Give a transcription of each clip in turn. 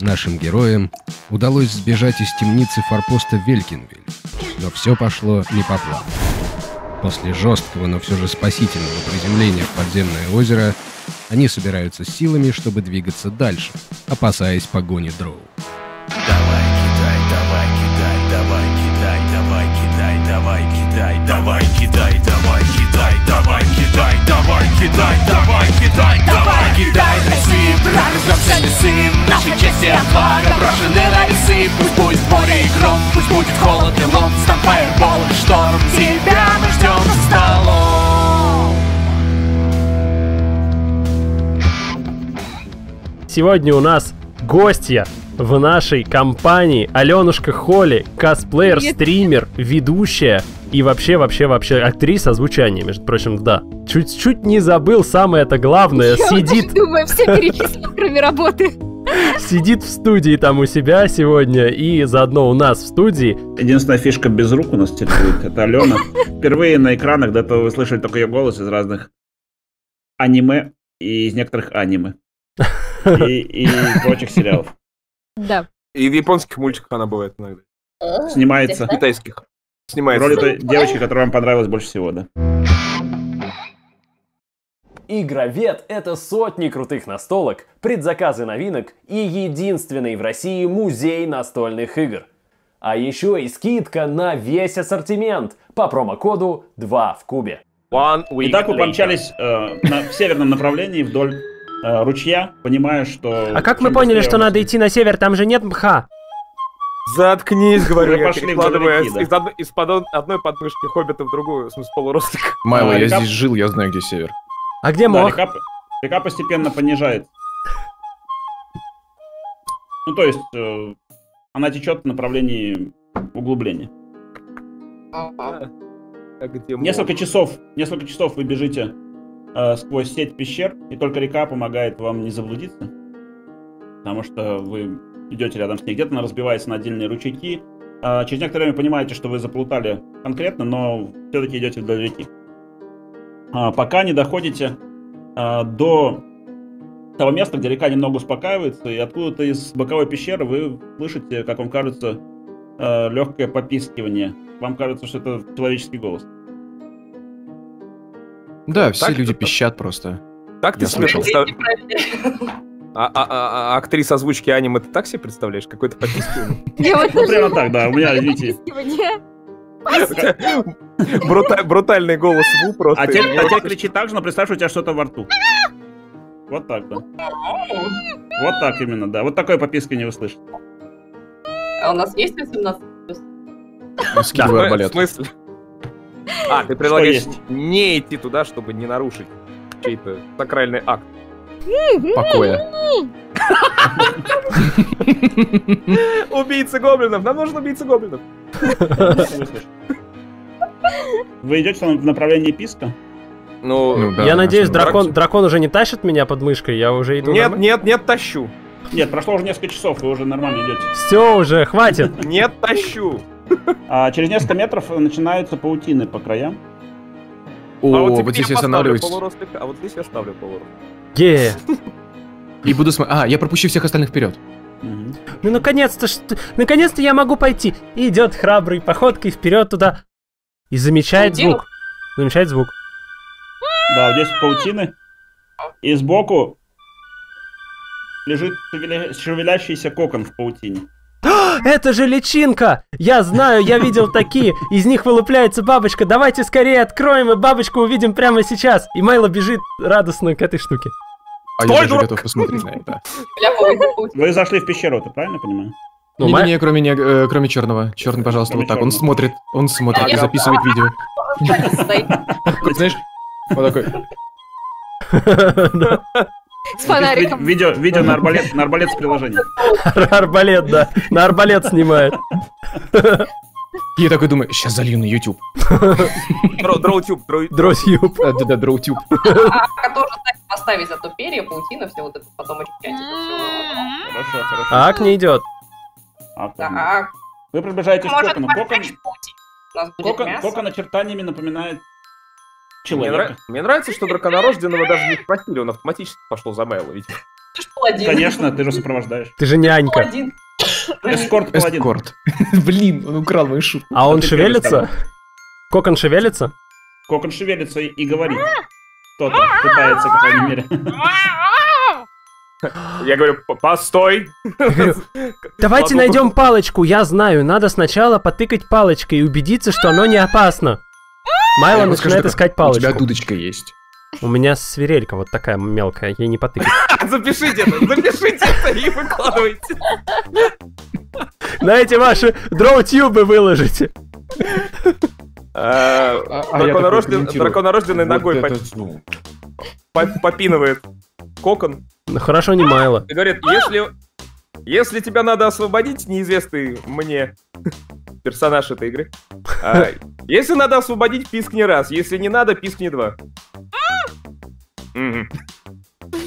Нашим героям удалось сбежать из темницы форпоста Велькинвиль, но все пошло не по плану. После жесткого, но все же спасительного приземления в подземное озеро они собираются силами, чтобы двигаться дальше, опасаясь погони дроу. Давай, кидай, давай, кидай, давай, кидай, давай, кидай, давай, кидай, давай, кидай, давай, давай, кидай, давай, кидай, давай, кидай, лесы, разграбся лесы, наши чести отвага, брошены на весы, пусть будет море и гром, пусть будет холод и лом, стан фаербол и шторм, тебя мы ждем за столом. Сегодня у нас гостья в нашей компании Аленушка Холли, косплеер, Привет. стример, ведущая и вообще, вообще, вообще актриса озвучания, между прочим, да. Чуть-чуть не забыл самое это главное. Я Сидит, даже думаю, все перечислил, кроме работы. сидит в студии там у себя сегодня и заодно у нас в студии. Единственная фишка без рук у нас теперь будет, это Алена. Впервые на экранах, до этого вы слышали только ее голос из разных аниме и из некоторых аниме. И, и прочих сериалов. Да. И в японских мультиках она бывает иногда. Снимается. Китайских. В Снимается. роли той девочки, которая вам понравилась больше всего, да. Игровед — это сотни крутых настолок, предзаказы новинок и единственный в России музей настольных игр. А еще и скидка на весь ассортимент по промокоду 2 в кубе. One week Итак, вы помчались э, на, в северном направлении вдоль э, ручья, понимая, что... А как мы поняли, что надо идти на север, там же нет мха? Заткнись, говорю я, пошли перекладывая вдоль реки, из, одной- из-под одной подмышки хоббита в другую, в смысле полурослика. Майло, А, я река- здесь жил, я знаю, где север. А где Да, мох? река, река постепенно понижается. Ну, то есть, э, она течет в направлении углубления. А где Несколько часов, несколько часов вы бежите э, сквозь сеть пещер, и только река помогает вам не заблудиться. Потому что вы идете рядом с ней. Где-то она разбивается на отдельные ручейки. А, через некоторое время понимаете, что вы заплутали конкретно, но все-таки идете вдоль реки. А, пока не доходите а, до того места, где река немного успокаивается, и откуда-то из боковой пещеры вы слышите, как вам кажется, легкое попискивание. Вам кажется, что это человеческий голос. Да, все Так люди это- пищат просто. Так ты Я себе слышал. представ- А, а, а, а актриса озвучки аниме ты так себе представляешь? Какой-то попискивание? Ну, прямо так, да. У меня, видите, Брутальный голос Ву просто. А те, Я а кричит так же, но представь, что у тебя что-то во рту. Вот так, да. Вот так именно, да. Вот такое попискивание вы слышите. А у нас есть 18 плюс? Скидываю В арбалет. смысле? А, ты предлагаешь не идти туда, чтобы не нарушить чей-то сакральный акт. Покоя. Убийца гоблинов! Нам нужен убийца гоблинов! Вы идете в направлении писка? Ну, Ну да, Я надеюсь, дракон, дракон уже не тащит меня под мышкой, я уже иду. нет, нет, нет, тащу! Нет, прошло уже несколько часов, вы уже нормально идете. Все уже, хватит. Нет, тащу! А через несколько метров начинаются паутины по краям. О, а вот теперь здесь я останавливаюсь. а вот здесь я ставлю полурост. Ге. И буду смотреть. А, я пропущу всех остальных вперед. Мгм. Ну наконец-то, что- наконец-то я могу пойти. И идет храброй походкой вперед туда. И замечает Паутину? звук. Замечает звук. Да, вот здесь паутины. И сбоку лежит шевеля- шевелящийся кокон в паутине. Это же личинка! Я знаю, я видел такие. Из них вылупляется бабочка. Давайте скорее откроем, и бабочку увидим прямо сейчас. И Майло бежит радостно к этой штуке. А Стой, я даже дурак! готов посмотреть на это. Вы зашли в пещеру, ты правильно понимаю? Ну, Не, не, кроме, не, э, кроме черного. Черный, пожалуйста, Кроме вот так. Он смотрит, он смотрит и Ага. записывает видео. Знаешь, вот такой. С фонариком. Ви- Видео, видео на арбалет, на арбалет с приложением. Арбалет, да. На арбалет снимает. И я такой думаю, сейчас залью на YouTube. Дро- DrowTube, drow- DrowTube. А, Да-да, DrowTube. А тоже так поставить зато перья, паутина, все вот это потом очищать. Хорошо, хорошо. Ак не идет. А, Вы приближаетесь к кокону. Кокон, кокон очертаниями напоминает Мне, человека. нрав- мне нравится, что драконорожденного даже не спросили, он автоматически пошел за Майло, видимо. Ты ж паладин. Конечно, ты же сопровождаешь. Ты же нянька. Паладин. Эскорт паладин. Эскорт. Блин, он украл мою шутку. А он шевелится? Кокон шевелится? Кокон шевелится и говорит. Кто-то пытается, по крайней мере. Я говорю, «П- постой. Давайте найдем палочку. Я знаю, надо сначала потыкать палочкой и убедиться, что оно не опасно. Майло скажу, начинает так, искать У тебя палочку. дудочка есть. У меня свирелька вот такая мелкая, ей не потыкать. Запишите это, запишите это и выкладывайте. На эти ваши дроу-тюбы выложите. А, А- а. Драконорожденный ногой попинывает кокон Ну хорошо, не Майло. говорит, если, если тебя надо освободить, неизвестный мне персонаж этой игры, а, если надо освободить, пискни раз, если не надо, пискни два. Мгм.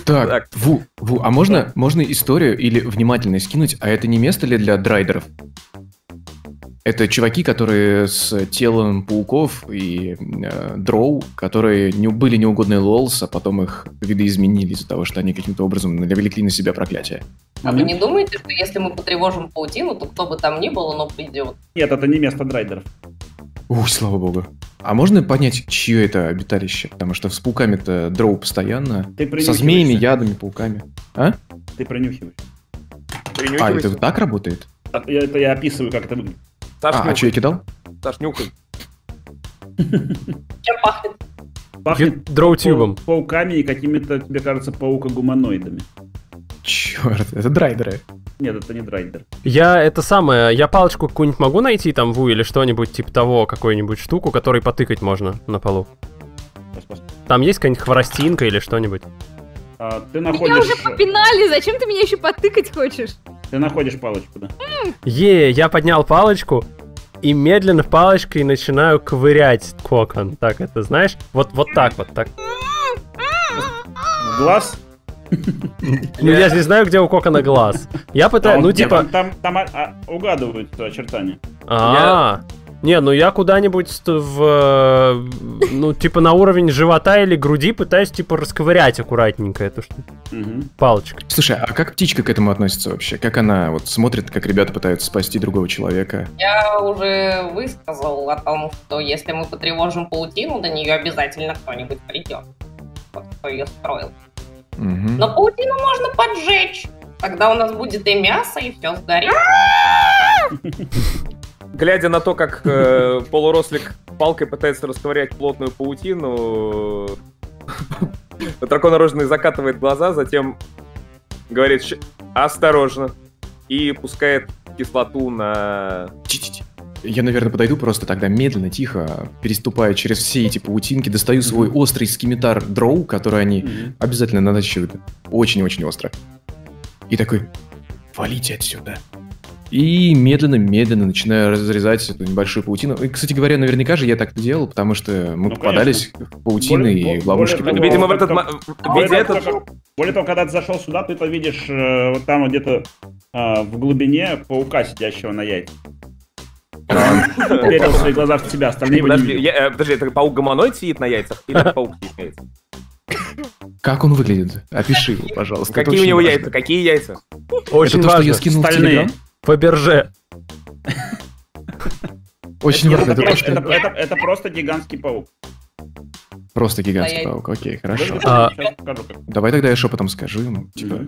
Так, Так. Ву, Ву, а можно, можно историю или внимательно скинуть, а это не место ли для драйдеров? Это чуваки, которые с телом пауков и э, дроу, которые не, были неугодные лолс, а потом их видоизменили из-за того, что они каким-то образом навлекли на себя проклятие. А вы не думаете, что если мы потревожим паутину, то кто бы там ни был, оно придет? Нет, это не место драйдеров. Ух, слава богу. А можно понять, чье это обиталище? Потому что с пауками-то дроу постоянно. Ты Со змеями, ядами, пауками. А? Ты принюхиваешь. А, это вот так работает? А, я- Это я описываю, как это выглядит. Саш, А, а что я кидал? Саш, нюхай. Чем пахнет? Пахнет Дроу-тюбом. пау- пауками и какими-то, тебе кажется, паукогуманоидами. Черт, это драйдеры. Нет, это не драйдер. Я это самое, я палочку какую-нибудь могу найти там Ву или что-нибудь типа того, какую-нибудь штуку, которой потыкать можно на полу. Там есть какая-нибудь хворостинка или что-нибудь? А, ты Меня находишь, уже попинали, зачем ты меня еще потыкать хочешь? Ты находишь палочку, да? Е, я поднял палочку и медленно палочкой начинаю ковырять кокон. Так, это знаешь? Вот, вот так вот, так. В глаз. Ну, я же не знаю, где у кокона глаз. Я пытаюсь, ну, типа... Там, а, угадываются очертания. А, не, ну я куда-нибудь в, э, ну, типа на уровень живота или груди пытаюсь, типа, расковырять аккуратненько эту штуку. Мгм. Палочкой. Слушай, а как птичка к этому относится вообще? Как она вот смотрит, как ребята пытаются спасти другого человека? Я уже высказал о том, что если мы потревожим паутину, до нее обязательно кто-нибудь придет. Вот кто ее строил. Мгм. Но паутину можно поджечь. Тогда у нас будет и мясо, и все сгорит. Глядя на то, как э, полурослик палкой пытается расковырять плотную паутину, драконорожный закатывает глаза, затем говорит «Щ- «Осторожно!» и пускает кислоту на... Я, наверное, подойду просто тогда медленно, тихо, переступая через все эти паутинки, достаю свой острый скимитар дроу, который они Мгм. обязательно натачивают. Очень-очень остро. И такой, валите отсюда. И медленно-медленно начинаю разрезать эту небольшую паутину. И, кстати говоря, наверняка же я так делал, потому что мы Ну, попадались в паутины Более- и в более ловушки. того, Видимо, в этот... Более того, этот... как- более того, когда ты зашел сюда, ты-то видишь э, вот там где-то а, в глубине паука, сидящего на яйце. Перил свои глаза в тебя, остальные Подожди, э, подожди, это паук-гомоноид сидит на яйцах? Или это паук сидит на яйцах? Как он выглядит? Опиши его, пожалуйста. Это Какие у него важно. яйца? Какие яйца? Очень Это то, что я скинул в Стальные. Телеграм? Фаберже. Очень важно. это, Это то, просто, что... это- это- это просто гигантский паук. Просто гигантский Да, паук. Окей, хорошо. А-. Давай тогда я шепотом скажу ему, типа.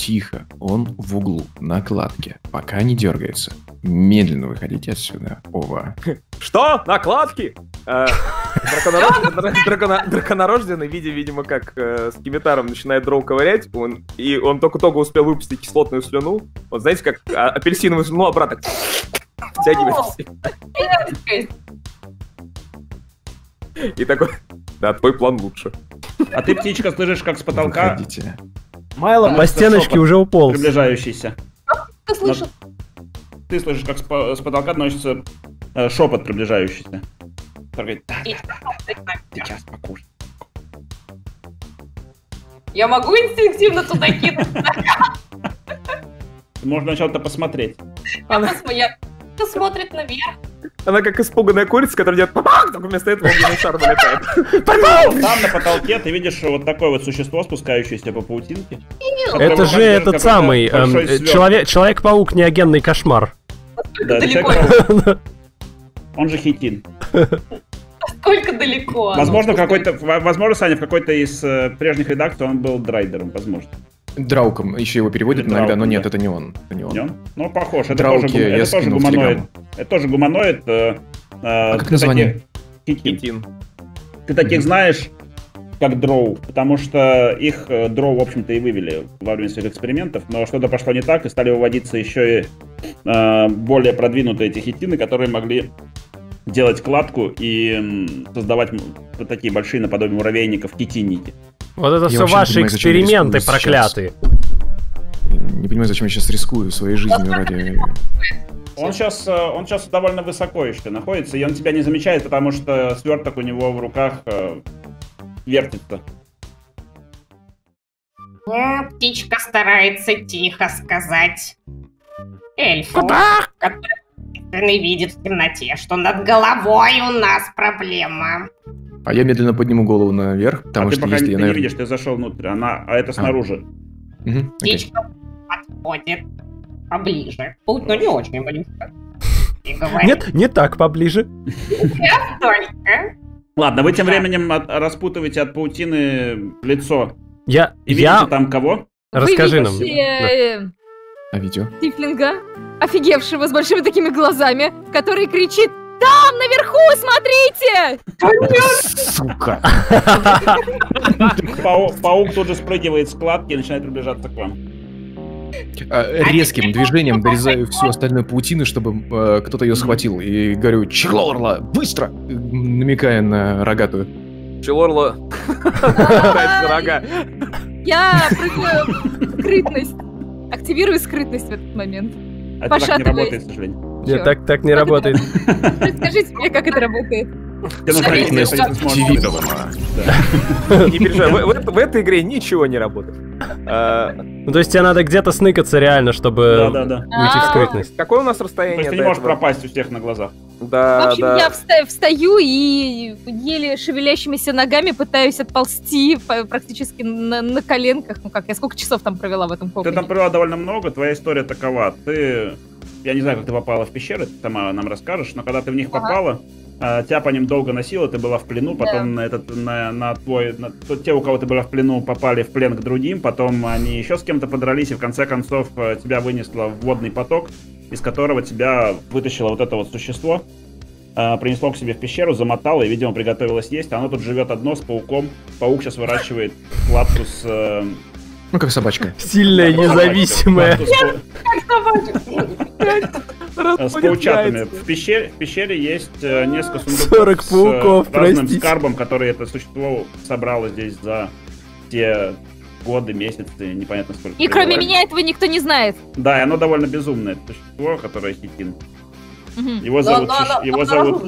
Тихо, он в углу, на кладке, пока не дергается. Медленно выходите отсюда. Ова. Что? Накладки? Э, Драконорожденный, видя, видимо, как э, с кимитаром начинает дроу ковырять, он, и он только-только успел выпустить кислотную слюну. Вот знаете, как а, апельсиновую слюну обратно втягивает. И такой, да, твой план лучше. А ты, птичка, слышишь, как с потолка Выходите. Майло по стеночке уже уполз. приближающийся. Ты слышал? Ты слышишь, как с, по- с потолка доносится э, шепот приближающийся. Говорит, «Да, сейчас покушай. Я могу инстинктивно туда кинуться? Можно сначала-то посмотреть. Я- Кто смотрит наверх? Она как испуганная курица, которая делает папак, только вместо этого огненный шар вылетает. Там на потолке ты видишь вот такое вот существо, спускающееся по паутинке. Это же этот самый эм, Человек-паук неагенный кошмар. Да. Он же хитин. Сколько далеко? Возможно, какой-то, возможно, Саня, в какой-то из э, прежних редакций он был драйдером, возможно. Драуком еще его переводят Или иногда, но Драуком, нет, да. это не он. Это не он. Не он? Ну, похож. Это Драуки тоже, гум- я это тоже гуманоид. Это тоже гуманоид. э, э, А как ты название? таких- Хитин. Хитин. Ты таких Мгм. знаешь, как дроу, потому что их э, дроу, в общем-то, и вывели во время своих экспериментов, но что-то пошло не так, и стали выводиться еще и э, более продвинутые эти хитины, которые могли делать кладку и создавать такие большие наподобие муравейников хитинники. Вот это Я все ваши понимаю, эксперименты проклятые. Не понимаю, зачем я сейчас рискую своей жизнью ради... Он сейчас, он сейчас довольно высоко еще находится, и он тебя не замечает, потому что сверток у него в руках э, вертится. М, Птичка старается тихо сказать. Эльфу, который видит в темноте, что над головой у нас проблема. А я медленно подниму голову наверх, потому а ты что пока если не, я, ты не наверное... видишь, ты зашел внутрь, она, а это снаружи. Мгм, окей. Птичка подходит поближе. Путь, ну не очень близко. Нет, не так поближе. только. Ладно, вы тем временем от- распутываете от паутины лицо. Я, И видите я, там кого? расскажи Вы нам. э, А видео? Тифлинга, офигевшего с большими такими глазами, который кричит «Там, наверху, смотрите!» Сука! Пау- паук тут же спрыгивает с кладки и начинает приближаться к вам. А, Резким движением дорезаю всю остальную паутину, чтобы э, кто-то ее схватил. И говорю, Черлорла, быстро! Намекая на рогатую. Челорла. Рога. Я прыгаю скрытность. Активирую скрытность в этот момент. А Это так не работает, к сожалению. Нет, так, так не работает. Расскажите мне, как это работает. Сможешь. активирована. Не переживай, в, в это- в этой игре ничего не работает. А, Ну, то есть тебе надо где-то сныкаться реально, чтобы уйти в скрытность. Какое у нас То расстояние есть ты не можешь пропасть у всех на глазах. В Да, общем, да. я вста- встаю и еле шевелящимися ногами пытаюсь отползти по- практически на, на коленках. Ну как, я сколько часов там провела в этом Ты погребе? там провела довольно много, твоя история такова. Ты, я не знаю, как ты попала в пещеры, ты сама нам расскажешь, но когда ты в них Ага. попала, а, тебя по ним долго носило, ты была в плену, потом на этот, на, на твой, на- то- те, у кого ты была в плену, попали в плен к другим, потом они еще с кем-то подрались, и в конце концов э, тебя вынесло в водный поток, из которого тебя вытащило вот это вот существо, а, принесло к себе в пещеру, замотало и, видимо, приготовилось есть. Оно тут живет одно с пауком. Паук сейчас выращивает кладку с... э, Ну, как собачка. Сильная, независимая. кладку с пау- э, с паучатами. В пещере, в пещере есть э, несколько сундуков 40 с э, пауков, разным простите. скарбом, который это существо собрало здесь за те годы, месяцы, непонятно сколько. И кроме меня этого никто не знает. Да, и оно довольно безумное это существо, которое хитин. Мгм. Его Но- зовут, но Шиш- оно- его зовут,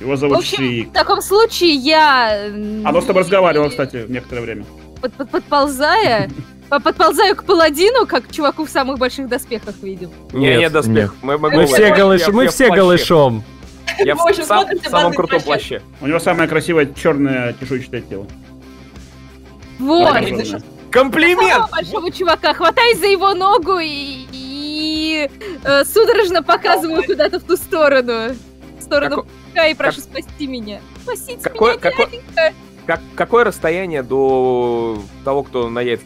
его В зовут общем, Шиик. в таком случае я... Оно с тобой разговаривало, кстати, некоторое время. под- под- подползая, по- подползаю к паладину, как чуваку в самых больших доспехах видел. Не, Нет, не доспех. Мы, мы Мы голые. все голыш... я- мы я все голышом. Я В общем, сам- в самом крутом плащ. плаще. У него самое красивое черное чешуйчатое тело. Вот. Комплимент! Самого большого чувака, хватаюсь за его ногу и, и, э, судорожно показываю куда-то в ту сторону. В сторону паука и прошу спасти меня. Спасите Какое, меня, какое, дяденька. как, какое расстояние до того, кто на яйца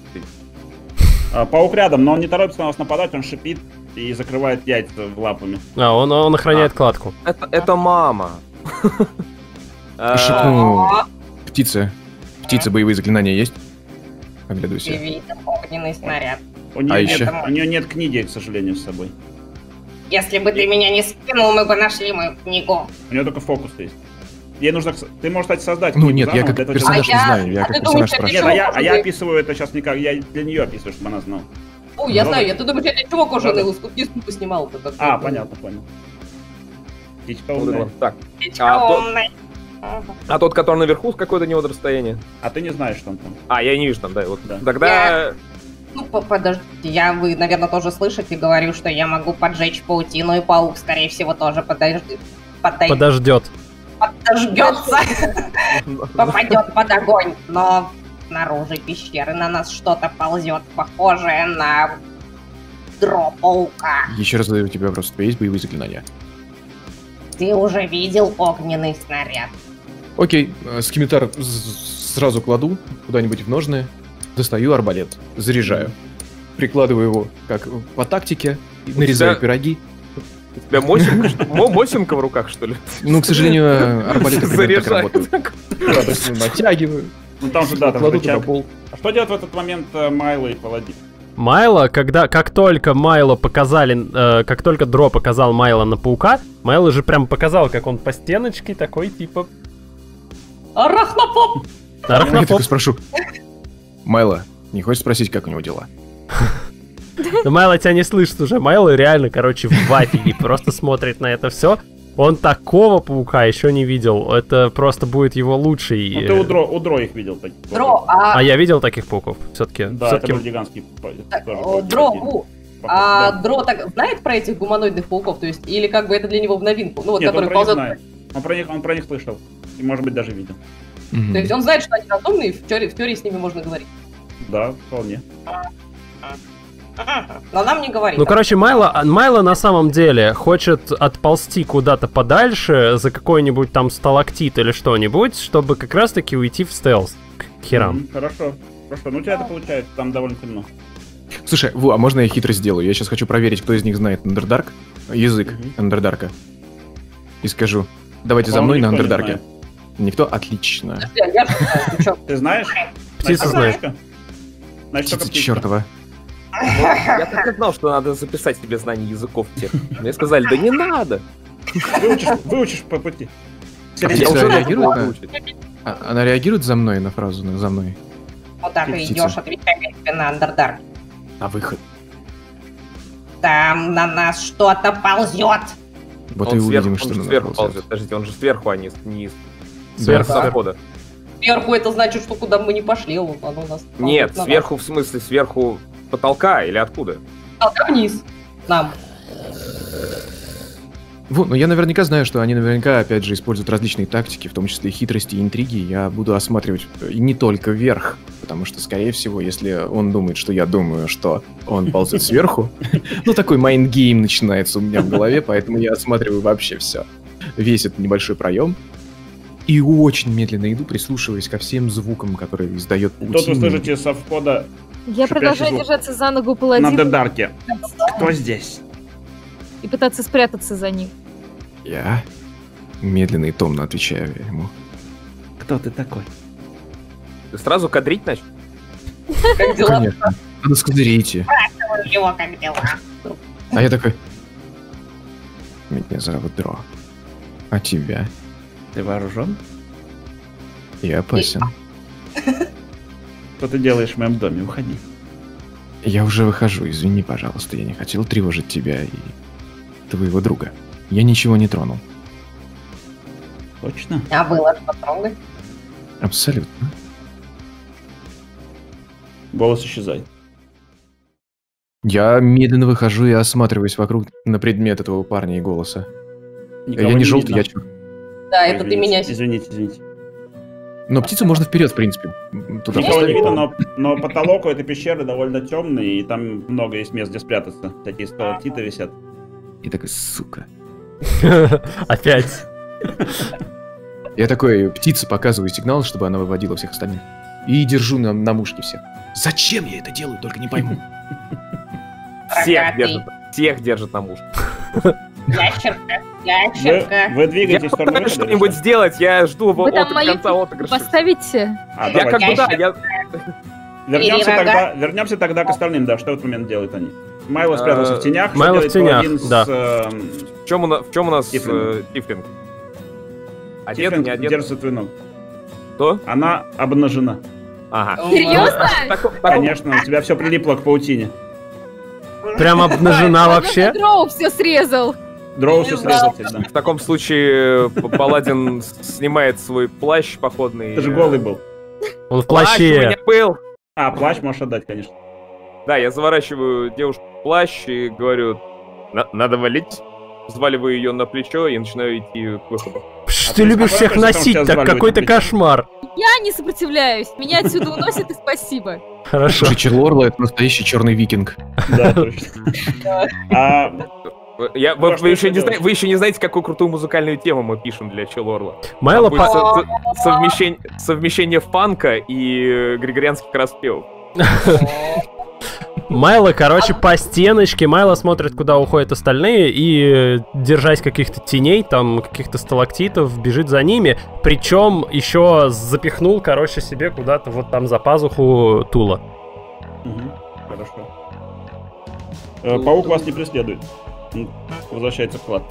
Паук рядом, но он не торопится на вас нападать, он шипит и закрывает яйца лапами. А, он, он охраняет кладку. Это, это мама. А, Шепну. Птица. Птица, боевые заклинания есть? Оглядывайся. Огненный снаряд. У нее, А нет, еще? у нее нет книги, к сожалению, с собой. Если бы ты меня не скинул, мы бы нашли мою книгу. У нее только фокус есть. Ей нужно... Ты можешь, кстати, создать Ну нет, я как персонаж А не я- знаю, я а как персонаж это Нет, спрашиваю. а я, а я описываю это сейчас не как... Я для нее описываю, чтобы она знала. О, я знаю, я ты думаешь, это чего кожаный Да-да. лоскутистку поснимал? А, понятно, понял. Птичка умная. Так. Птичка А, умная. А тот, который наверху, с какое до него расстояние? А ты не знаешь, что он там. А, я не вижу там, да. Вот. Да. Тогда Ну, по- подождите, я, вы, наверное, тоже слышите, говорю, что я могу поджечь паутину, и паук, скорее всего, тоже подожди, подай- Подождет. Подожгется, попадет под огонь. Но снаружи пещеры на нас что-то ползет, похожее на дро паука. Еще раз задаю тебе вопрос, у тебя есть боевые заклинания? Ты уже видел огненный снаряд? Окей, э, скимитар сразу кладу куда-нибудь в ножны, достаю арбалет, заряжаю, прикладываю его как по тактике, нарезаю тебя- пироги. У тебя мосинка, что- мо- мосинка в руках, что ли? Ну, к сожалению, арбалеты примерно так Заряжаю. работают. Натягиваю, Ну там же, да, там кладу рычаг. туда пол. А что делать в этот момент э, Майло и Паладин? Майло, когда, как только Майло показали, э, как только Дро показал Майло на паука, Майло же прям показал, как он по стеночке такой, типа, Арахнопоп! Я арахнофоб. только спрошу, Майло, не хочешь спросить, как у него дела? Но Майло тебя не слышит уже. Майло реально, короче, в вафеле просто смотрит на это все. Он такого паука еще не видел. Это просто будет его лучший. Ну э, ты у Дро, у Дро их видел таких. Дро, а... А я видел таких пауков. Все-таки. Да, это был гигантский. так. Дро, Похож, а да. Дро так знает про этих гуманоидных пауков? То есть, или как бы это для него в новинку? Ну вот, Нет, он который про них ползет... знает. Он про них, он про них слышал. И может быть даже видел. Мгм. То есть он знает, что они разумные, и в теории, в теории с ними можно говорить. Да, вполне. Но нам не говорит. Ну, короче, Майло, Майло на самом деле хочет отползти куда-то подальше за какой-нибудь там сталактит или что-нибудь, чтобы как раз-таки уйти в стелс к херам. Мгм, Хорошо. Хорошо. Ну у тебя это получается, там довольно темно. Слушай, во, а можно я хитро сделаю? Я сейчас хочу проверить, кто из них знает Underdark, язык Мгм. Underdark. И скажу, давайте за По-моему, мной на Underdark. Никто? Отлично. А знаю, ты знаешь? Птица знает. Значит, Птица чертова. Я так и знал, что надо записать себе знание языков тех. Мне сказали, да не надо. Выучишь, выучишь по пути. А уже реагирует на- Она реагирует за мной на фразу, на- за мной? Вот так и Птица. идешь, отвечай тебе на Андердарк. На выход. Там на нас что-то ползет. Вот Он и сверху- увидим, он что же нас сверху ползет. ползет. Подождите, он же сверху, а не не Сверху, с захода. Сверху это значит, что куда мы не пошли, он, оно нас... Нет, сверху в смысле сверху потолка или откуда? А, да, вниз. Нам. Вот, но я наверняка знаю, что они наверняка, опять же, используют различные тактики, в том числе хитрости и интриги. Я буду осматривать э, не только вверх, потому что, скорее всего, если он думает, что я думаю, что он ползет сверху, ну, такой mind game начинается у меня в голове, поэтому я осматриваю вообще все. Весь этот небольшой проем. И очень медленно иду, прислушиваясь ко всем звукам, которые издает Тут вы паутина. слышите со входа Я продолжаю держаться за ногу на паладина Дедарке. Кто здесь? и пытаться спрятаться за ним. Я медленно и томно отвечаю ему. Кто ты такой? Ты сразу кадрить начал? Как дела? Конечно. Надо как дела? А я такой... Меня зовут Дро. А тебя? Ты вооружен? Я опасен. Что ты делаешь в моем доме? Уходи. Я уже выхожу, извини, пожалуйста, я не хотел тревожить тебя и твоего друга. Я ничего не тронул. Точно? А было что трогать? Абсолютно. Голос исчезает. Я медленно выхожу и осматриваюсь вокруг на предмет этого парня и голоса. Никого я не желтый, видно. я черт. Да, это ты меня... Извините, извините. Но птицу можно вперед, в принципе. Туда Никого не поставить. видно, но, но потолок у этой пещеры довольно темный, и там много есть мест, где спрятаться. Такие сталактиты висят. И такой, сука. Опять. Я такой птице показываю сигнал, чтобы она выводила всех остальных. И держу на, на мушке всех. Зачем я это делаю, только не пойму. Всех держит, всех держит на мушке. Ящерка, Вы, ящерка. вы Я двигаетесь в сторону выхода, что-нибудь сделать, я жду Вы там конца отыгрыша. Поставите? А, Я давайте. как бы, да, я... Вернемся тогда, вернемся тогда к остальным, да, что в этот момент делают они. Майло спрятался в тенях. Майло в тенях, с, да. эм, В чем у нас, в чем у нас Тифлинг. э, Тифлинг? Одет, не одет? держит твой ног. Кто? Она обнажена. Ага. Серьезно? Конечно, у тебя все прилипло к паутине. Прям обнажена вообще. Дроу все срезал. Дроу все да. В таком случае э, Паладин снимает свой плащ походный. Ты же голый был. Он в Плащ у плаще. меня был. А, плащ можешь отдать, конечно. Да, я заворачиваю девушку в плащ и говорю, «На- надо валить. Взваливаю ее на плечо и начинаю идти к выходу. Пш, А ты любишь всех носить, так какой-то кошмар. Я не сопротивляюсь. Меня отсюда уносят и спасибо. Хорошо. Слушай, Челорла это настоящий черный викинг. Да, точно. Я, что вы, еще не зна- вы еще не знаете, какую крутую музыкальную тему мы пишем для Челорла. Майло по- со- со- совмещень- совмещение фанка и григорианских распевов. Майло, короче, по стеночке. Майло смотрит, куда уходят остальные, и, держась каких-то теней, там, каких-то сталактитов, бежит за ними. Причем еще запихнул, короче, себе куда-то вот там за пазуху Тула. Мгм, Хорошо. Э, Паук вас не преследует. Возвращается в клад.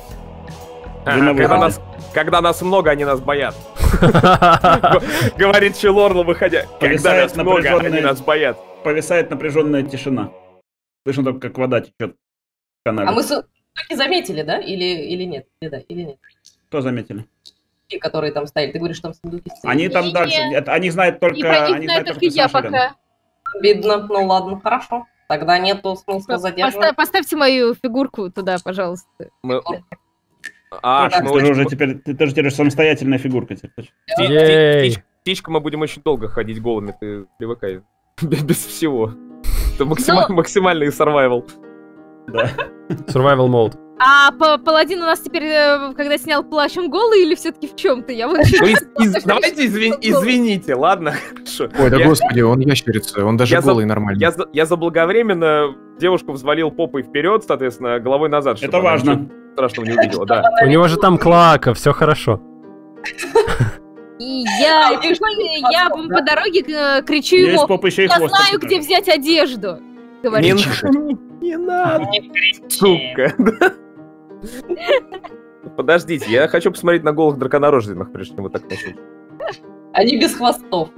А, когда, нас, когда нас много, они нас боят. Говорит Челорла, выходя. Когда Повисает нас много, они напряженная- нас боят. Повисает напряженная тишина. Слышно только, как вода течет в канале. А мы все-таки заметили, да? Или, или нет? Или, да, или нет? Кто заметили? Те, которые там стояли. Ты говоришь, там сундуки стоят. Они там дальше. Они знают только. И про них знаю знают только я пока. Видно. Ну ладно, хорошо. Тогда нету смысла задерживать. Поставьте мою фигурку туда, пожалуйста. Мы- А, мы ты уже теперь, ты, ты же теперь самостоятельная фигурка теперь. Птичка, мы будем очень долго ходить голыми, ты привыкай. Без, всего. Это максима- максимальный survival. Да. Survival mode. А па- паладин у нас теперь, э, когда снял плащ, он голый или все-таки в чем-то? Я вот... Давайте извин- извините, ладно? Хорошо. Ой, да господи, он ящерица, он даже голый нормально. Я, за- я заблаговременно девушку взвалил попой вперед, соответственно, головой назад. Это важно. Страшного не увидела, да. У него же там клака, все хорошо. И я, я по дороге э, кричу ему, я знаю, где взять одежду. Не, Говорит. не, не надо, сука. Подождите, я хочу посмотреть на голых драконорожденных, прежде чем вы так начнете. Они без хвостов.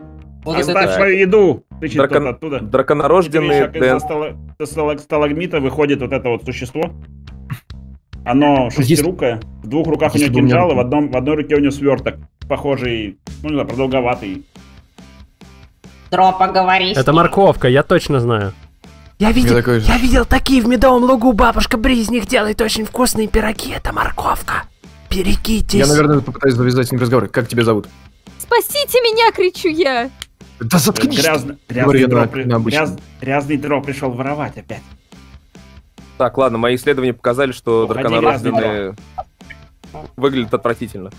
Вот Оставь свою еду! Кричит Дракон- оттуда. Драконорожденные Видишь, как из-за Дэн. стала- из стала- сталагмита выходит вот это вот существо. Оно шестирукое. В двух руках у Если него у меня кинжалы, руки- в, одном, в одной руке у него сверток. Похожий, ну не знаю, продолговатый. Дро, поговори. с Это морковка, я точно знаю. Я видел, такой, я видел такие в медовом лугу. Бабушка Бри из них делает очень вкусные пироги. Это морковка. Берегитесь. я, наверное, попытаюсь завязать с ним разговор. Как тебя зовут? Спасите меня, кричу я. Да заткнись! ты. Грязный, дро, на- при- гряз- грязный дро пришел воровать опять. Так, ладно, мои исследования показали, что Уходи, драконорожденные выглядят отвратительно.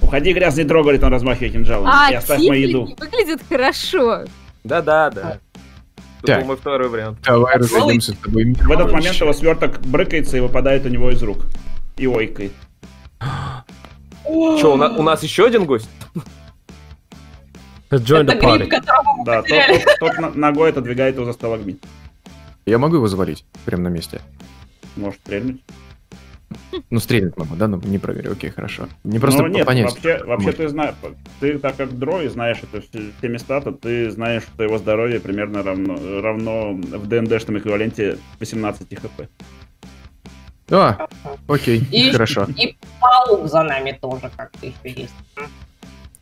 Уходи, грязный дро, говорит он, размахивая кинжалом. А, и оставь мою еду. выглядит хорошо. Да-да, да. Это Так. был мой второй вариант. Давай разойдемся с тобой. В этот момент его сверток брыкается и выпадает у него из рук. И ойкает. Че, у, на- у нас еще один гость? Join the party. Да, тот, тот- тот на- ногой отодвигает его за сталагмит. Я могу его завалить прямо на месте. Может стрельнуть. Ну, стрельнуть могу, да? Ну, не проверю. Окей, хорошо. Не просто ну, нет, понять. вообще, вообще ты знаешь, ты так как дро и знаешь это все, все места, то ты знаешь, что его здоровье примерно равно, равно в ДНДшном эквиваленте 18 хп. А, окей, И- хорошо. И паук за нами тоже как-то еще есть.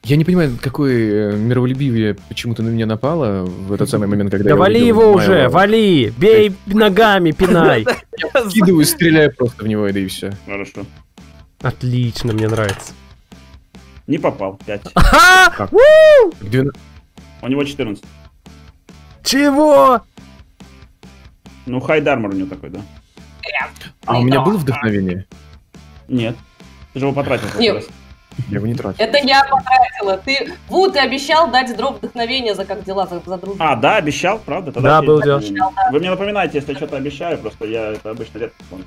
Я не понимаю, какое э, миролюбивие почему-то на меня напало в этот самый момент, когда Да я вали его уже, вали, бей ногами, пинай. Скидываю, стреляю просто в него, да и все. Хорошо. Отлично, мне нравится. Не попал, 5. Ха! У него 14. Чего? Ну, хайдармор у него такой, да? А у меня было вдохновение? Нет. Ты же его потратил Нет. Я его не тратил. Это я потратила. Ты, Ву, ты обещал дать дроп вдохновения за как дела, за, за дружбу. А, да, обещал, правда? Да, я был дело. помню. Вы мне напоминаете, если я что-то обещаю, просто я это обычно редко помню.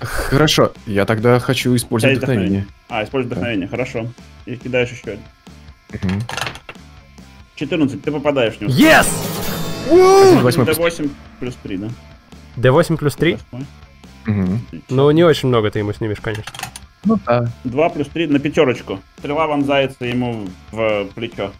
Хорошо, я тогда хочу использовать Есть вдохновение. А, используй вдохновение, хорошо. И кидаешь еще один. Мгм. 14, ты попадаешь в него. Yes! Один восьмой плюс- D8 плюс 3, да? D8 плюс 3? Восьмой. Мгм. Ну, не очень много ты ему снимешь, конечно. Ну да. 2 плюс 3 на пятерочку. Стрела вонзается ему в плечо.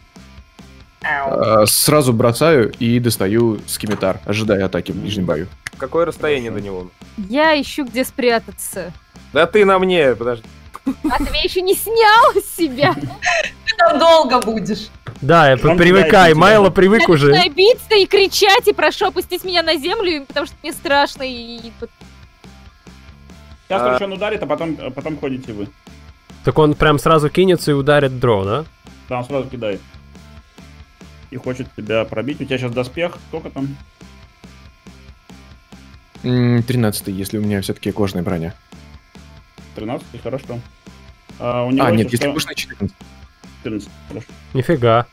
А, Сразу бросаю и достаю скимитар, ожидая атаки в ближнем бою. Какое расстояние до него? Я ищу, где спрятаться. Да ты на мне, подожди. А ты меня еще не снял с себя. Ты там долго будешь. Да, я Он привыкай, Майло привык Я уже. начинаю биться и кричать, и прошу опустить меня на землю, потому что мне страшно. И... Сейчас А. только он ударит, а потом, а потом ходите вы. Так он прям сразу кинется и ударит дроу, да? Да, он сразу кидает. И хочет тебя пробить. У тебя сейчас доспех. Сколько там? М, 13 если у меня все-таки кожная броня. 13, хорошо. А, у него А, нет, если кожная 14. 14, хорошо. Нифига.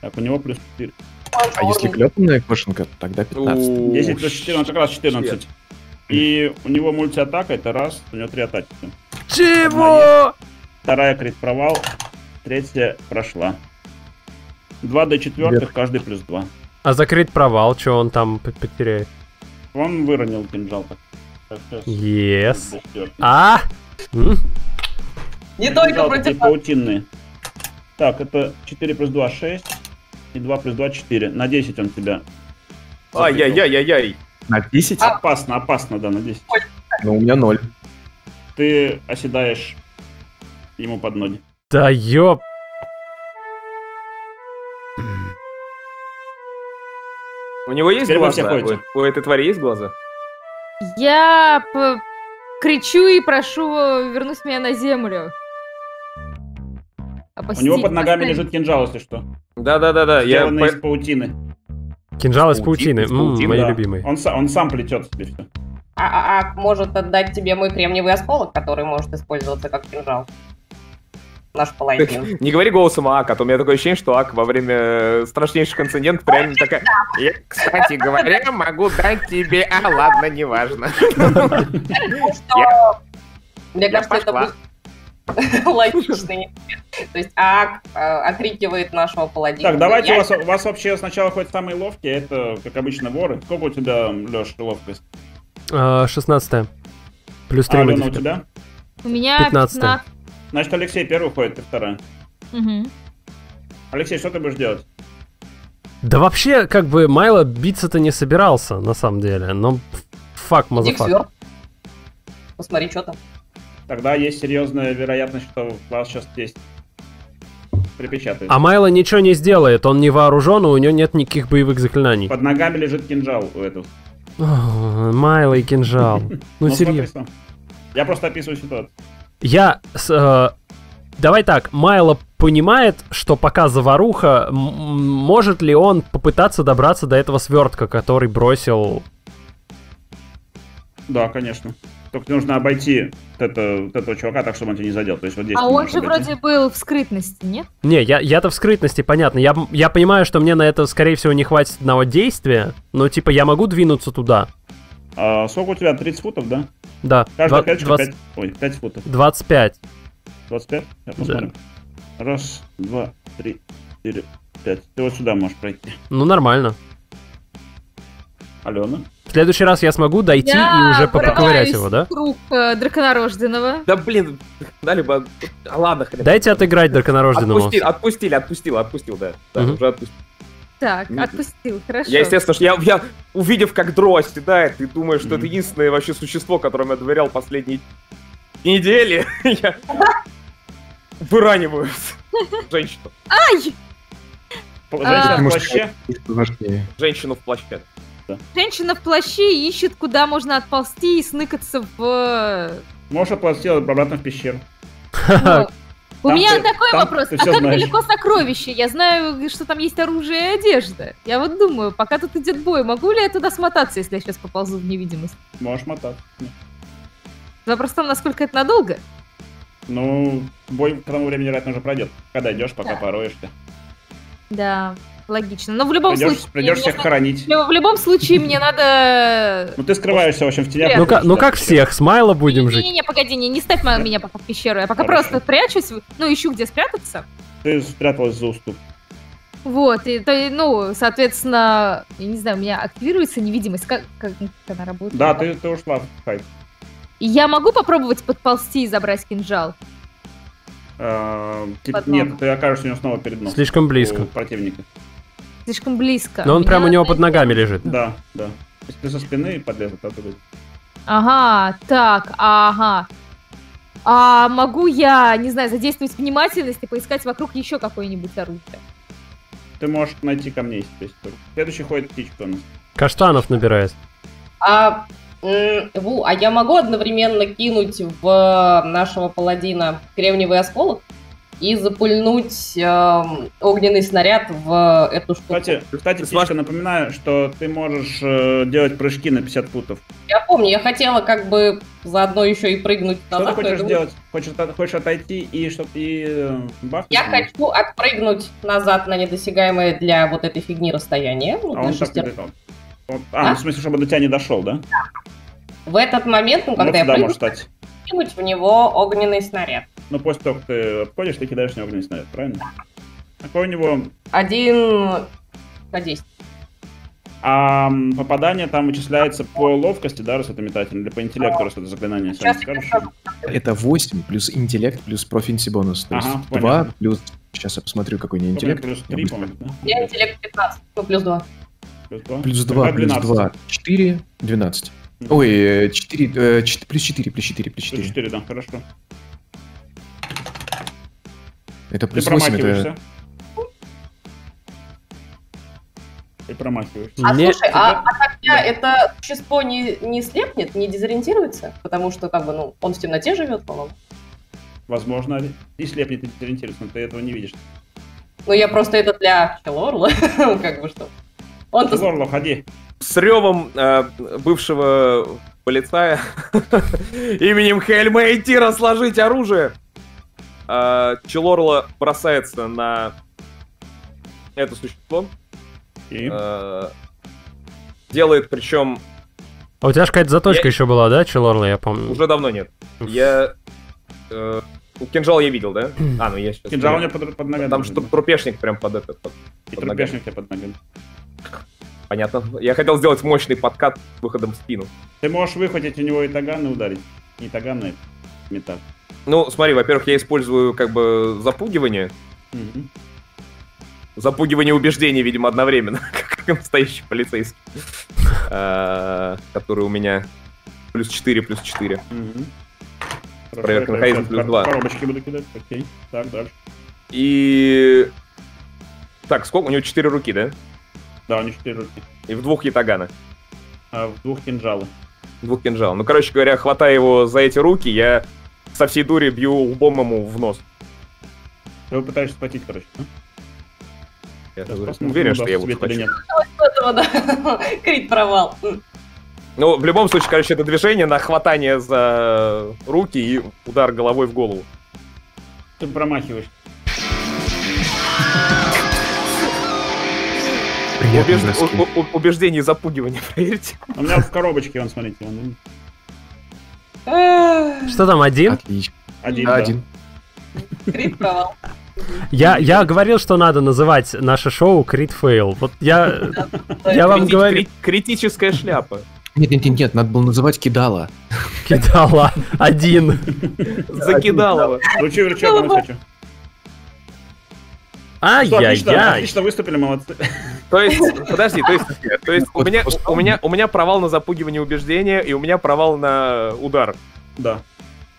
Так, у него плюс 4. А если клепанная кошенка, тогда 15. 10 плюс 4, он как раз 14. И у него мультиатака, это раз, у него три атаки. Чего? Вторая крит провал, третья прошла. 2 до четвертых, каждый плюс 2. А закрыть провал, что он там потеряет? Он выронил кинжал так. Yes. А? М? Не только против паутинные. Так, это 4 плюс 2, 6. И 2 плюс 2, 4. На 10 он тебя. Ай-яй-яй-яй-яй. На 10? Опасно, опасно, да, на 10. Но у меня 0. Ты оседаешь ему под ноги. Да ёп. У него есть Теперь глаза? У, у этой твари есть глаза? Я кричу и прошу вернуть меня на землю. У Опусти- него под ногами поставь. лежит кинжал, если что. Да-да-да-да. Я по- из паутины. Кинжал из Паутин- паутины. из М, паутины, мои Да. любимые. Он, са- он сам плетет себе все. А, а, а может отдать тебе мой кремниевый осколок, который может использоваться как кинжал? Наш паладин. Не говори голосом Ак, а то у меня такое ощущение, что Ак во время э, страшнейших инцидентов реально такая... Я, кстати говоря, могу дать тебе... А, ладно, неважно. Что- Мне кажется, это логичный. То есть Ак э, окрикивает нашего паладина. Так, давайте у вас, у вас вообще сначала хоть самые ловкие, это, как обычно, воры. Сколько у тебя, Леш, ловкость? А, 16 Плюс 3 А, Алена, у тебя? У меня 15. 15. Значит, Алексей первый ходит, ты вторая. Мгм. Алексей, что ты будешь делать? Да вообще, как бы, Майло биться-то не собирался, на самом деле. Но fuck, motherfuck. Посмотри, что там. Тогда есть серьезная вероятность, что вас сейчас здесь припечатает. А Майло ничего не сделает, он не вооружен, у него нет никаких боевых заклинаний. Под ногами лежит кинжал у этого. О, Майло и кинжал. Ну, Ну, серьезно. Я просто описываю ситуацию. Я... э, давай так, Майло понимает, что пока заваруха, может ли он попытаться добраться до этого свертка, который бросил... Да, конечно. Только нужно обойти вот, это, вот этого чувака так, чтобы он тебя не задел. То есть вот здесь А он же обойти. вроде был в скрытности, нет? Не, я, я-то в скрытности, понятно. Я, я понимаю, что мне на это, скорее всего, не хватит одного действия, но, типа, я могу двинуться туда. А, сколько у тебя? 30 футов, да? Да, Каждая два- клеточка 20 5... Ой, 5 футов. 25. 25? Я посмотрим. Раз, два, три, четыре, пять. Ты вот сюда можешь пройти. Ну, нормально. Алена? В следующий раз я смогу дойти Я и уже поковырять его, да? круг э, драконорожденного. Да блин, дали бы... А ладно, хрен. Дайте отыграть драконорожденному. Отпусти, отпустили, отпустил, отпустил, да. Да, Мгм. уже отпустил. Так, отпустил, хорошо. Я, естественно, что я, я увидев, как Дро оседает, и думаю, что это Мгм. единственное вообще существо, которому я доверял последние недели, я выраниваю женщину. Ай! А. в плаще? Женщину в плаще. Женщина в плаще ищет, куда можно отползти и сныкаться в... Можешь отплатить обратно в пещеру. У Там меня ты- такой там вопрос. ты А как знаешь. далеко сокровище? Я знаю, что там есть оружие и одежда. Я вот думаю, пока тут идет бой, могу ли я туда смотаться, если я сейчас поползу в невидимость? Можешь мотать. Вопрос в том, насколько это надолго. Ну, бой к тому времени, вероятно, уже пройдет. Когда идешь, пока пороешься. Да, логично. Но в любом Придешь, случае... придешь всех хоронить. мне- В любом случае, мне надо... Ну ты скрываешься, в общем, в тенях. Ну, ка- ну как всех, с Майло будем жить. Не-не-не, погоди, не, не ставь меня пока в пещеру. Я пока просто прячусь, ну, ищу, где спрятаться. Ты спряталась за уступ. Вот, и, то, ну, соответственно, я не знаю, у меня активируется невидимость, как, как, как она работает? Да, ты, ты ушла в хайп. Я могу попробовать подползти и забрать кинжал? Потом. Нет, ты окажешься у него снова перед носом. Слишком близко. У противника. Слишком близко. Но он прямо у него под ногами лежит. Да, да. Если ты со спины подлезет, то ты... Ага, так, ага. А могу я, не знаю, задействовать внимательность и поискать вокруг еще какое-нибудь оружие? Ты можешь найти камней, если есть. Следующий ходит птичка у нас. Каштанов набирает. А Ву, а я могу одновременно кинуть в нашего паладина кремниевый осколок и запульнуть эм, огненный снаряд в эту штуку? Кстати, кстати, птичка, напоминаю, что ты можешь э, делать прыжки на 50 футов. Я помню, я хотела как бы заодно еще и прыгнуть Что ты назад. но я хочешь думаю, делать? Хочешь, от- хочешь отойти и что и э, бахнуть? Я хочу отпрыгнуть назад на недосягаемое для вот этой фигни расстояние. ну, А он так шестер- не летал. Вот, А, ну, в смысле, чтобы до тебя не дошел, да? В этот момент, ну, Вот когда я сюда прыгну, может стать. Кинуть в него огненный снаряд. Ну, после того, как ты отходишь, ты кидаешь него огненный снаряд, правильно? Какой у него... Один на 10. А попадание там вычисляется по ловкости, да, раз это метатель, или по интеллекту, раз это заклинание, Сейчас скажешь? Это 8 плюс интеллект плюс профинси бонус. То есть Ага, 2 понятно. плюс... Сейчас я посмотрю, какой у него интеллект. Плюс Я 3, быстро- по-моему, да? Интеллект 15, ну плюс 2. Плюс 2. Плюс 2, плюс 2, 4, 12. Ой, 4, плюс 4, плюс 4, плюс 4. 4, да, хорошо. Это Ты плюс 8, промахиваешься. это... Ты промахиваешься. А Не- слушай, а, а тогда это существо не, не слепнет, не дезориентируется? Потому что, как бы, ну, он в темноте живет, по-моему. Возможно, и слепнет, и дезориентируется, но ты этого не видишь. Ну, я просто это для Челорла, как бы что. Он-то Лорло, ходи. С ревом э, бывшего полицая именем Хельмейтира сложить оружие. Э, Челорла бросается на это существо. И? Э, делает, причем А у тебя же какая-то заточка Я- еще была, да, Челорла, я помню? уже давно нет. Я э, кинжал я видел, да? А, ну я сейчас. Кинжал у него под, под ногами. Там что трупешник прям под этот. под- И под ногами. трупешник тебе под ногами. Понятно. Я хотел сделать мощный подкат с выходом в спину. Ты можешь выхватить у него и таган и ударить. Не таган, а металл. Ну, смотри, во-первых, я использую как бы запугивание. Мгм. Запугивание убеждений, видимо, одновременно, как настоящий полицейский. Э, Который у меня плюс 4, плюс 4. Мгм. Хорошо, Проверка на сейчас плюс пар- два. Коробочки буду кидать, окей. Так, дальше. И... Так, сколько? У него 4 руки, да? Да, у него 4 руки. И в двух ятагана. А в двух кинжалы. Двух кинжал. Ну, короче говоря, хватая его за эти руки, я со всей дури бью лбом ему в нос. Ты его пытаешься схватить, короче. Я уверен, что я его схвачу. Крит провал. Ну, в любом случае, короче, это движение на хватание за руки и удар головой в голову. Ты промахиваешь. Броски. у- у- Убеждение и запугивание, проверьте. У меня в коробочке, вон, смотрите, он Что там, один? Отлично. один, Да, один. Крит провал. Я, я говорил, что надо называть наше шоу Крит Фейл. Вот я, я вам говорю, кри- Критическая шляпа. Нет, нет, нет, нет, надо было называть кидала. кидала один. Закидалово. Ручей, ручей, помочь хочу. Что, отлично, отлично выступили, молодцы. То есть, подожди, то есть, то есть у, меня, у, меня, у меня провал на запугивание убеждения, и у меня провал на удар. Да.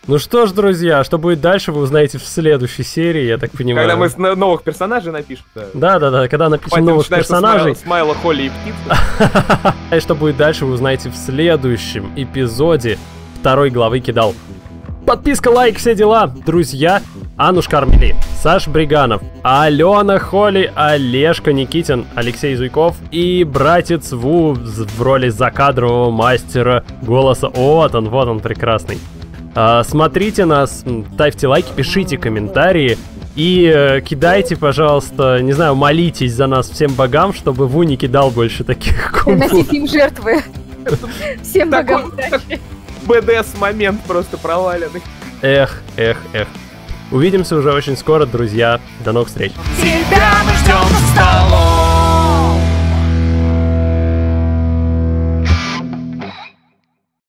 Ну что ж, друзья, что будет дальше, вы узнаете в следующей серии, я так понимаю. Когда мы новых персонажей напишем. Да. Да-да-да, когда напишем Хватит, новых персонажей. Смайла, Смайла, Холли и Птицы. И что будет дальше, вы узнаете в следующем эпизоде второй главы Кидал. Подписка, лайк, все дела. Друзья, Ануш Кармели, Саш Бриганов, Алена Холли, Олежка Никитин, Алексей Зуйков и братец Ву в роли закадрового мастера голоса. Вот он, вот он прекрасный. А, смотрите нас, ставьте лайки, пишите комментарии и э, кидайте, пожалуйста, не знаю, молитесь за нас всем богам, чтобы Ву не кидал больше таких кунг-фу. Приносите им жертвы. Всем богам удачи. БДС-момент просто проваленный. Эх, эх, эх. Увидимся уже очень скоро, друзья. До новых встреч. Тебя мы ждем в столовой